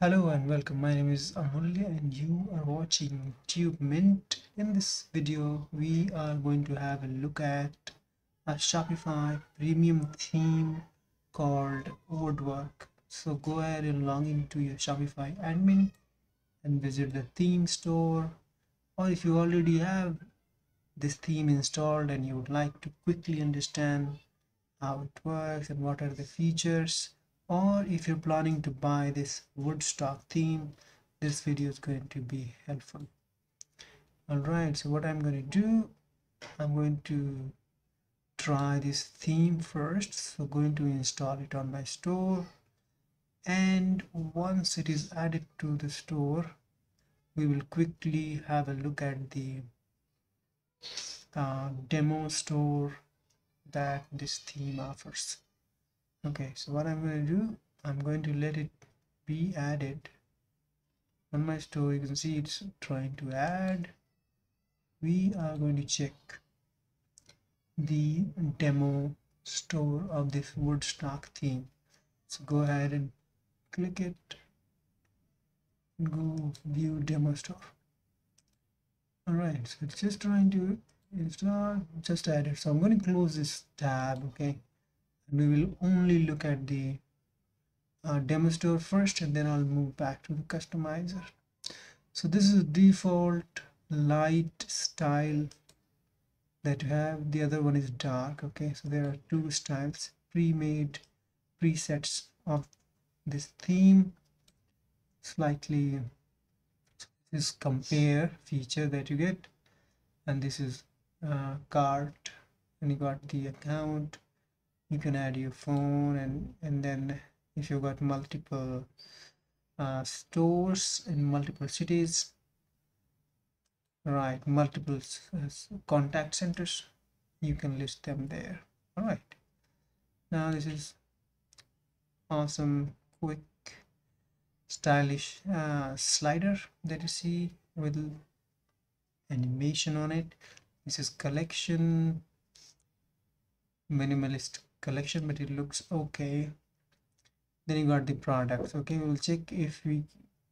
Hello and welcome. My name is Amulya and you are watching TubeMint. In this video, we are going to have a look at a Shopify premium theme called Woodstock. So go ahead and log into your Shopify admin and visit the theme store. Or if you already have this theme installed and you would like to quickly understand how it works and what are the features, or if you're planning to buy this Woodstock theme, this video is going to be helpful. Alright, so what I'm going to do, I'm going to try this theme first. So going to install it on my store. And once it is added to the store, we will quickly have a look at the uh, demo store that this theme offers okay so what I'm going to do I'm going to let it be added. On my store you can see it's trying to add. We are going to check the demo store of this Woodstock theme. So go ahead and click it. Go view demo store. Alright so it's just trying to install just added. So I'm going to close this tab okay we will only look at the uh, demo store first and then I'll move back to the customizer. So this is default light style that you have. The other one is dark okay? So there are two styles pre-made presets of this theme. Slightly this compare feature that you get. And this is uh, cart and you got the account you can add your phone and and then if you've got multiple uh, stores in multiple cities right multiple contact centers you can list them there. All right. Now this is awesome quick stylish uh, slider that you see with animation on it. This is collection minimalist collection but it looks okay. Then you got the products okay? We'll check if we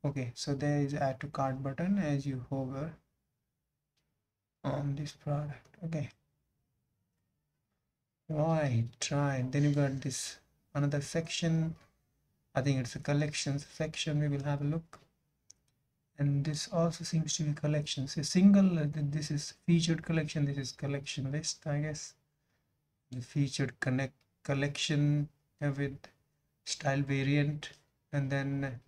okay so there is add to cart button as you hover on this product okay? Right right then you got this another section. I think it's a collections section. We will have a look. And this also seems to be collections. A single uh, this is featured collection. This is collection list i guess the featured connect collection with style variant. And then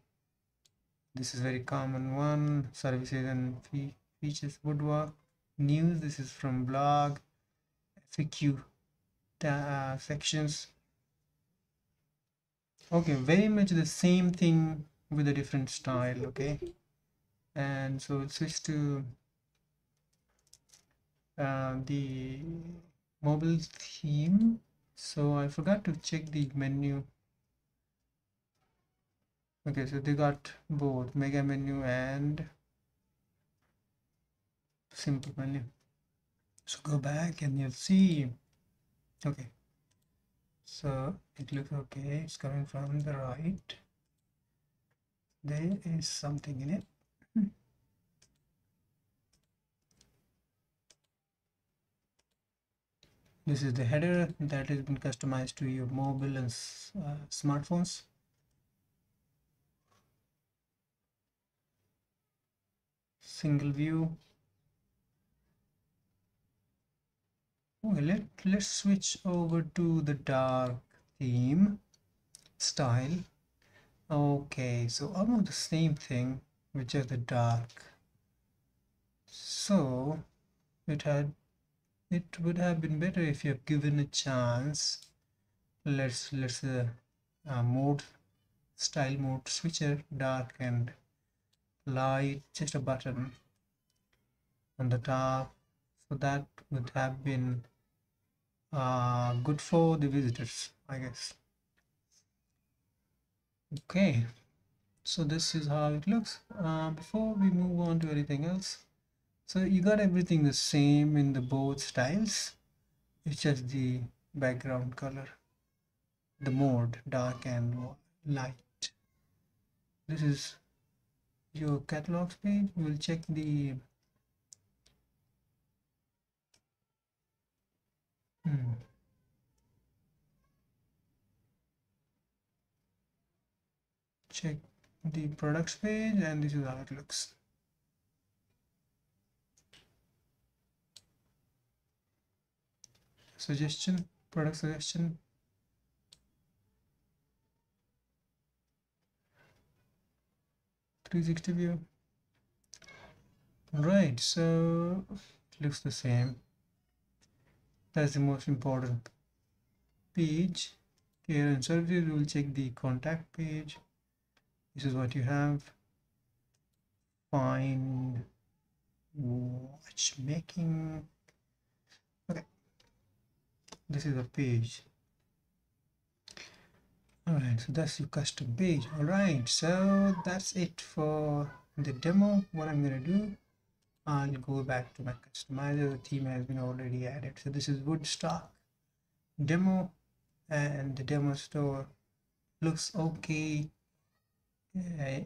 this is very common one. Services and fee features woodwork news. This is from blog FAQ uh, sections. Okay very much the same thing with a different style okay? And so we'll switch to uh, the mobile theme. So I forgot to check the menu. Okay so they got both mega menu and simple menu. So go back and you'll see. Okay. So it looks okay. It's coming from the right. There is something in it this is the header that has been customized to your mobile and uh, smartphones. Single view. Okay let, let's switch over to the dark theme style. Okay so almost the same thing which is the dark. So it had it would have been better if you have given a chance. Let's let's uh, uh, mode style mode switcher dark and light just a button on the top. So that would have been uh, good for the visitors I guess. Okay. So this is how it looks. Uh, before we move on to anything else so you got everything the same in the both styles? It's just the background color the mode dark and light. This is your catalogs page. We'll check the hmm. check the products page and this is how it looks suggestion product suggestion? 360 view. Right so it looks the same. That's the most important page. Here in services we'll check the contact page. This is what you have. Find watchmaking this is a page Alright, so that's your custom page. Alright, so that's it for the demo. What I'm gonna do, I'll go back to my customizer. The theme has been already added. So this is Woodstock demo and the demo store looks okay. Uh,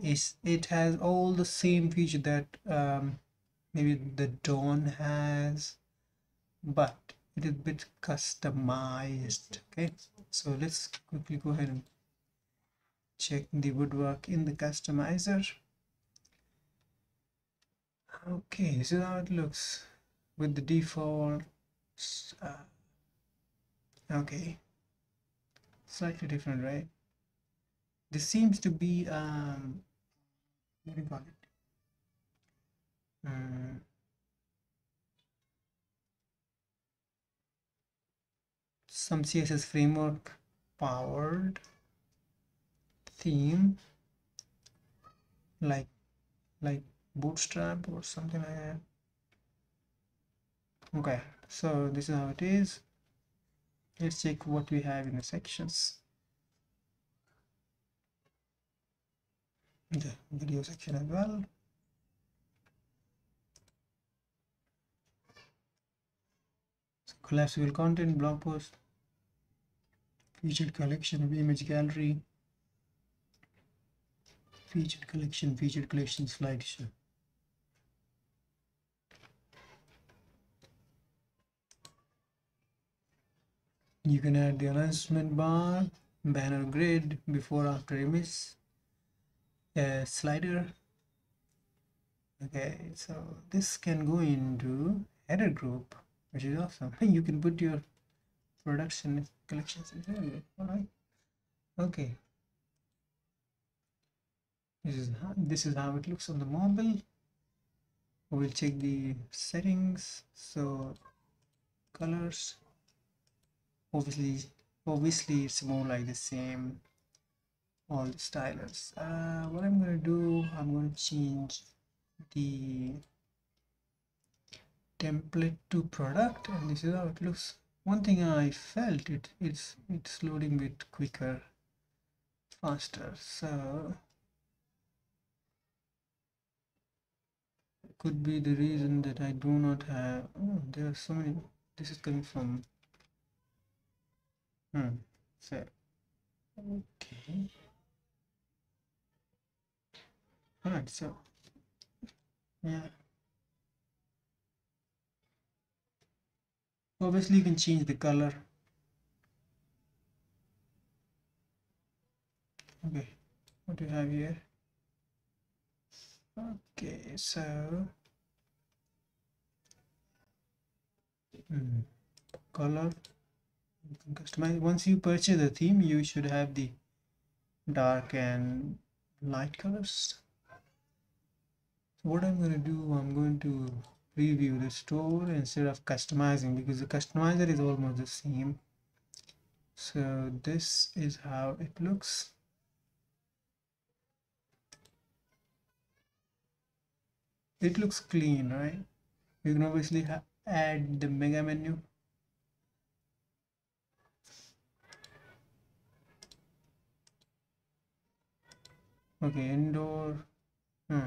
it has all the same feature that um, maybe the Dawn has, but a bit customized. Okay, so let's quickly go ahead and check the Woodstock in the customizer. Okay this is how it looks with the default uh, okay. Slightly different right? This seems to be um what do you call it? Um, some css framework powered theme like like bootstrap or something like that. Okay so this is how it is. Let's check what we have in the sections. The video section as well. So collapsible content blog post featured collection of image gallery. Featured collection featured collection slideshow. You can add the announcement bar banner grid before after image a slider. Okay so this can go into header group which is awesome. You can put your production collections all right okay. This is how, this is how it looks on the mobile. We'll check the settings. So colors. Obviously obviously it's more like the same. All the stylers. Uh, what I'm gonna do I'm gonna change the template to product and this is how it looks one thing I felt it it's it's loading bit quicker faster so could be the reason that I do not have oh there are so many this is coming from hmm fair okay. All right so yeah obviously you can change the color. Okay what do you have here? Okay so hmm, color. You can customize. Once you purchase the theme you should have the dark and light colors. So what i'm going to do i'm going to preview the store instead of customizing because the customizer is almost the same. So this is how it looks. It looks clean right? You can obviously add the mega menu. Okay indoor hmm.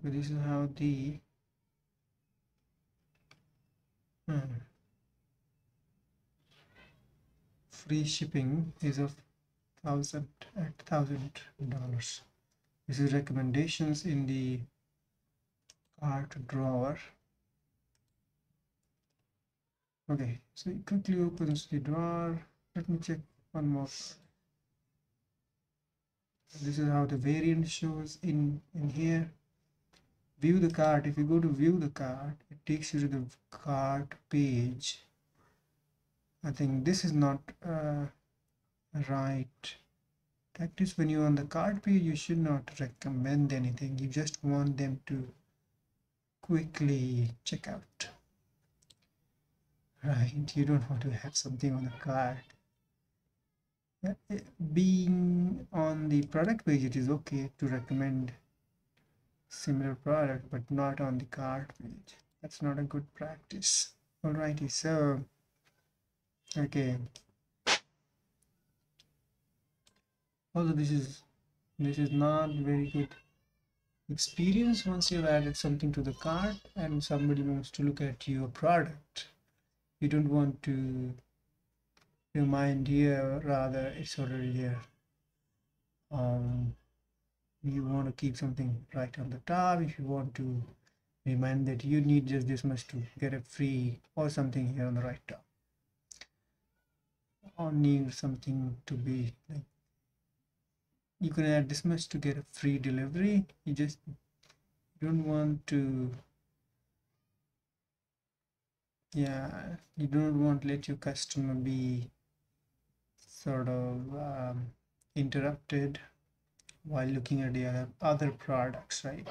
Okay this is how the hmm. free shipping is of thousand at thousand dollars. This is recommendations in the cart drawer. Okay so it quickly opens the drawer. Let me check one more. This is how the variant shows in in here view the cart if you go to view the cart it takes you to the cart page. I think this is not uh, right. That is when you're on the cart page you should not recommend anything. You just want them to quickly check out. Right you don't want to have something on the cart being on the product page it is okay to recommend similar product but not on the cart page that's not a good practice. Alrighty so okay. Although this is this is not very good experience once you've added something to the cart and somebody wants to look at your product. You don't want to remind here rather it's already here um, you want to keep something right on the top if you want to remind that you need just this much to get a free or something here on the right top. Or need something to be like you can add this much to get a free delivery. You just don't want to yeah you don't want to let your customer be sort of um, interrupted while looking at the other, other products right?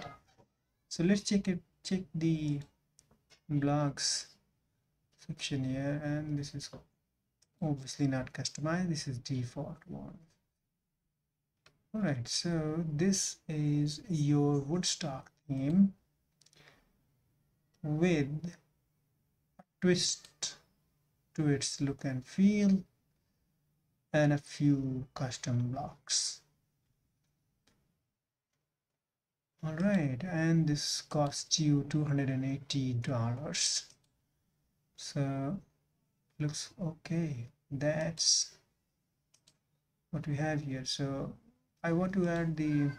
So let's check it check the blogs section here and this is obviously not customized. This is default one. All right so this is your woodstock theme with a twist to its look and feel and a few custom blocks all right and this costs you 280 dollars. So looks okay. That's what we have here. So i want to add the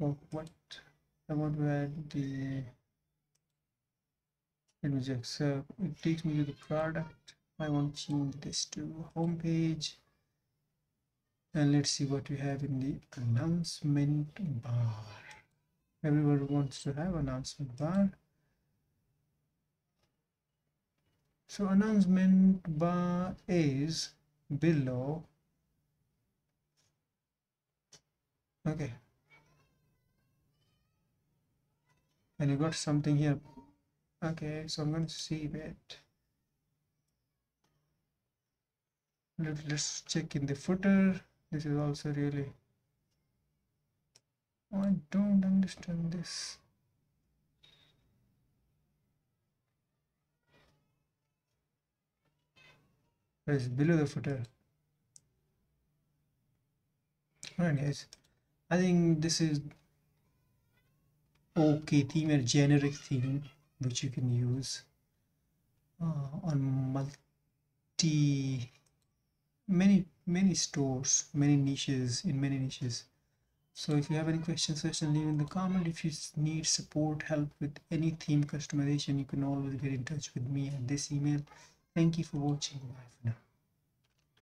oh, what? I want to add the let me check. So it takes me to the product. I want to change this to home page and let's see what we have in the announcement bar. Everyone wants to have announcement bar. So announcement bar is below. Okay. And you got something here. Okay so i'm going to save it. Let's check in the footer this is also really I don't understand this. It's below the footer? Anyways I think this is okay theme a generic theme which you can use uh, on multi many many stores many niches in many niches. So if you have any questions certainly leave in the comment. If you need support help with any theme customization you can always get in touch with me at this email. Thank you for watching. Bye for now